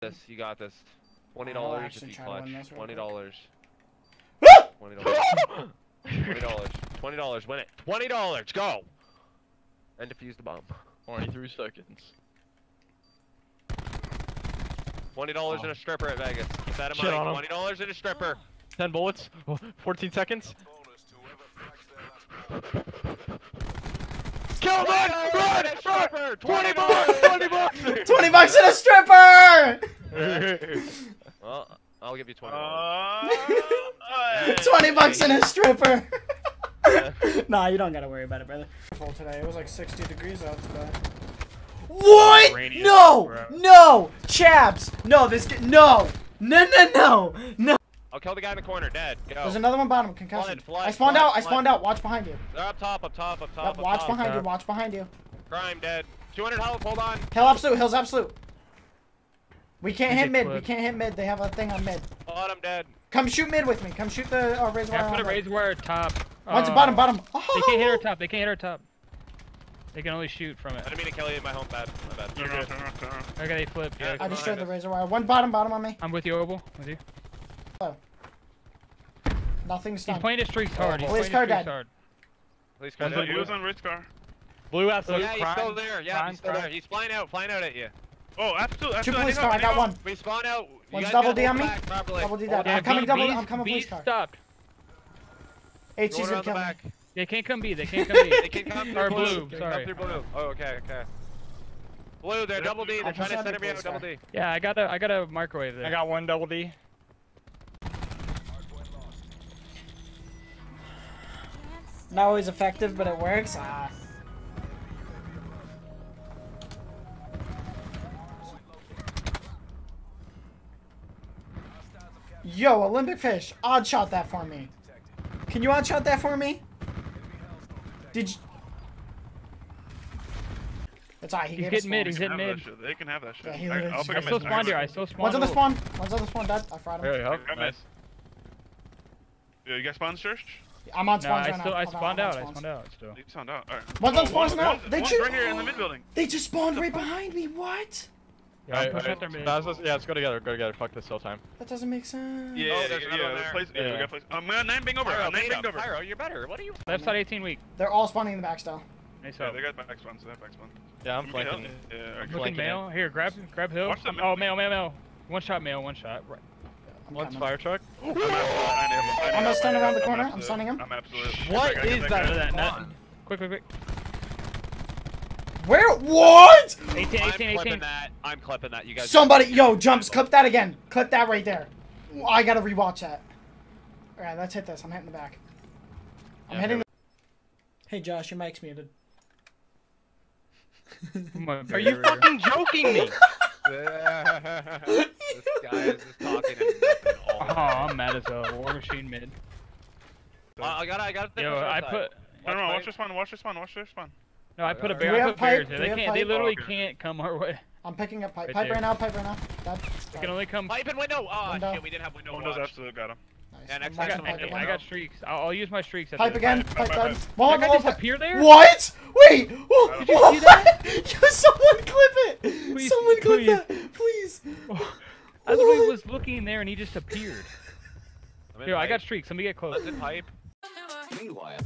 This, you got this. Twenty dollars if you to clutch. win Twenty dollars. Twenty dollars. Twenty dollars. Twenty dollars. Win it. Twenty dollars. Go. And defuse the bomb. 23 seconds. Twenty dollars in a stripper at Vegas. Keep that in Shit on mind. 'em. Twenty dollars in a stripper. 10 bullets. Oh, 14 seconds. Kill him! Run! Run! Run! 20 bucks! 20 bucks! 20 bucks in a stripper! Well, I'll give you twenty. Uh, 20 bucks in a stripper! nah, you don't gotta worry about it, brother. Today. It was like 60 degrees out today. What? No! bro. No! Chaps! No, this get no! No, no, no! No! I'll kill the guy in the corner. Dead. Go. There's another one bottom, concussion. Flood, flood, I spawned flood, out, I flood. spawned out. Watch behind you. They're up top, up top, up top. Yep, up watch top. behind you, watch behind you. Crime dead. 200 health. Hold on. Hill absolute, hill's absolute. We can't Is hit it mid, we can't hit mid. They have a thing on mid. Bottom dead. Come shoot mid with me. Come shoot the uh, razor Yeah, wire. put a razor wire top. One's Oh. bottom, bottom. They can't hit Oh! our top. They can't hit our top. They can only shoot from it. I didn't mean to kill you. In my home bad. My bad. You're good. Okay, they flip. Yeah, Yeah, I destroyed the razor wire. One bottom, bottom on me. I'm with you, Oval. With you. Oh. Nothing's He's done. playing his streaks hard. He's Police playing his car streaks dead. hard. Please One's come on- down. he was on Ritz car. Blue absolute. yeah, he's still there. Yeah, Crime, he's still crime. there. He's flying out, flying out at you. Oh, absolutely. Two police I car. I got one. We spawn out. One's double D on me. Double D Hold that. I'm coming double- B's- I'm coming police B's car. stopped. HC's Going gonna the kill me. back. They can't come B. They can't come B. They can't come Or through blue, They sorry. Come through blue. Oh, okay, okay. Blue, they're double D. They're I'll trying to push center me under out double D. Yeah, I got a I got a microwave there. I got one double D. Not always effective, but it works. Ah. Yo, Olympic fish, odd shot that for me. Can you odd shot that for me? Did you? It's alright. He He's gave getting mid, he's They hitting have mid. They can have that shit. Yeah, he I, literally I'll pick I still spawned here. I still spawned. One's on the low. spawn. One's on the spawn. Dead. I fried him. There you go. Nice. Nice. Yeah, you guys spawn church? I'm on No, spawns I right still now. I spawned out. I spawned out still. You spawned out. Alright. One's on Oh, spawns one- now. one- They one's ju- right here in the mid building. They just spawned right behind me. What? Yeah, I'm pushing out their yeah, let's go together. Go together. Fuck this whole time. That doesn't make sense. Yeah, Oh, yeah, there's yeah. another one yeah, there. Place, yeah, we Yeah. got place. Man, nine bing over. Pyro, uh, nine made bing over. Pyro, you're better. What are you? Left side 18 weak. They're all spawning in the back still. Nice Yeah, they got back spawn, so they have back spawn. Yeah, I'm Give flanking. Yeah, I'm cool. flanking mail. Here, grab grab hill. Watch the mid- oh, mail, mail, mail. One shot mail, one shot. Right. I'm One's coming. fire truck. I'm. I need help. I need I'm gonna help. stun around the corner. I'm absolute. stunning him. I'm absolute. What Get that is get that? guy. that nut. Quick, quick, quick. Where? What? 18, I'm 18, clipping 18. that. I'm clipping that. You guys. Somebody, yo, jumps. Clip that again. Clip that right there. I gotta rewatch that. All right, let's hit this. I'm hitting the back. I'm Yeah, hitting. The... Hey, Josh, your mic's muted. Are you fucking joking me? this guy is just talking and nothing Oh. I'm mad as hell. War machine mid. Uh, I gotta, I gotta. think Yo, I put. side. No, no, Watch watch pipe. their spawn. Watch their spawn. Watch their spawn. No, I put a Do bear. we I have put bears pipe? here. They can't. They literally Oh, okay. can't come our way. I'm picking up pipe. Right pipe there. right now. Pipe right now. That. They can only come. Pipe and window. Oh Window. shit, we didn't have window. Windows watch. absolute got him. Nice. Yeah, next I'm I time watching got, I. I got streaks. I'll, I'll use my streaks. At Pipe the again. Pipe, Pipe pipe, done. pipe. Wall, That guy wall, pipe. there? What? Wait. Oh, Did you what? see that? Yo, someone clip it. Please, someone clip please. that, please. I literally What? was looking there and he just appeared. I'm I got pipe. streaks. Let me get close. Let's pipe. Meanwhile.